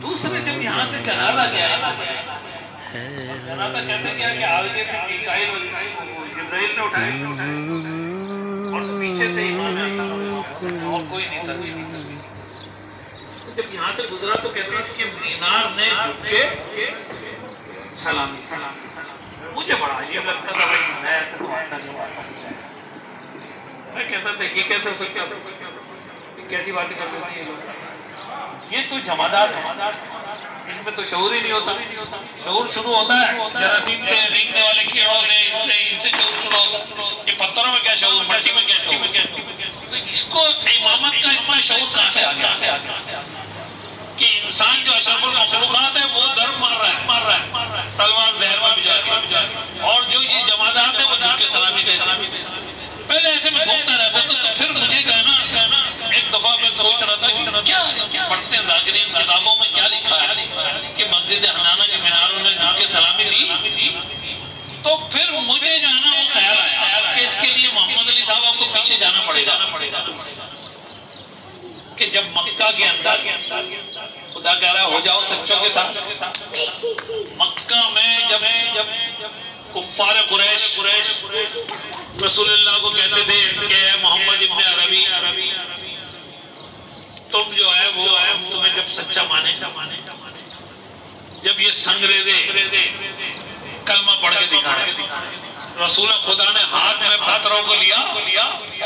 دوسرے جب یہاں سے جنازہ گیا جنازہ کیسے گیا کہ آگے سے میکائل جبرائیل نے اٹھایا اور پیچھے سے امام حسن اور کوئی نہیں تھا جب یہاں سے گزرا تو کہتے ہیں اس کے مینار نے جھک کے سلامی مجھے بڑا عجیب لگتا تھا بھائی میں ایسے تو آتا نہیں آتا میں کہتا تھا یہ کیسے ہو سکتا کیسی باتیں کر دیتی ہیں لوگ؟ یہ تو جمادات ہے۔ ان میں تو شعور ہی نہیں ہوتا۔ شعور شروع ہوتا ہے۔ جراثیم سے رینگنے والے کیڑوں سے، ان سے ان سے شعور شروع ہوتا ہے۔ یہ پتھروں میں کیا شعور، مٹی میں کیا شعور؟ تو اس کو امامت کا اتنا شعور کہاں سے آ گیا؟ کہ انسان جو اشرف المخلوقات ہے وہ ضرب مار رہا ہے۔ مار رہا ہے تلوار زہر میں بجا کے۔ اور جو یہ جمادات ہیں، وہ جھک کے سلامی دے پہلے ایسے میں گھومتا رہتا تھا تو پھر مجھے کہنا ایک دفعہ میں سوچ رہا تھا کہ کیا پڑھتے ہیں ذاکرین کتابوں میں کیا لکھا ہے کہ مسجد حنانہ کے میناروں نے جھک کے سلامی دی تو پھر مجھے جو ہے نا وہ خیال آیا کہ اس کے لیے محمد علی صاحب آپ کو پیچھے جانا پڑے گا کہ جب مکہ کے اندر خدا کہہ رہا ہے، ہو جاؤ سچوں کے ساتھ۔ مکہ میں جب جب کفار قریش رسول اللہ کو کہتے تھے کہ اے محمد ابن عربی، تم جو ہے وہ تمہیں جب سچا مانے۔ جب یہ سنگریزے کلمہ پڑھ کے دکھا دکھانے رسول خدا نے ہاتھ میں پتھروں کو لیا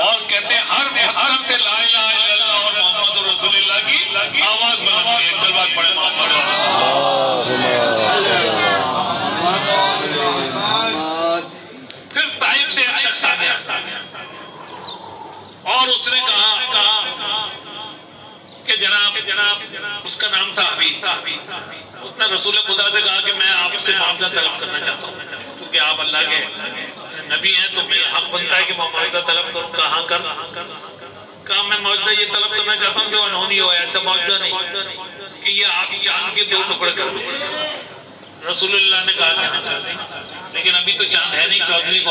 اور کہتے ہیں ہر پتھر سے لا الہ الا اللہ اور محمد رسول اللہ کی آواز بلند کی ایک سلوات پڑھے محمد۔ پھر طائف سے ایک شخص آ گیا اور اس نے کہا کہ جناب، اس کا نام تھا حبیب۔ اس نے رسول خدا سے کہا کہ میں آپ سے معاوضہ طلب کرنا چاہتا ہوں۔ کیونکہ آپ اللہ کے نبی ہیں، تو میرا حق بنتا ہے کہ میں معاوضہ طلب کروں۔ کہاں کر؟ کہا، میں معاوضہ یہ طلب کرنا چاہتا ہوں کہ انہونی ہو ایسا معاوضہ نہیں۔ کہ یہ آپ چاند کے دو ٹکڑے کر دیں رسول اللہ نے کہا کہ ہاں۔ لیکن ابھی تو چاند ہے نہیں چودھری کو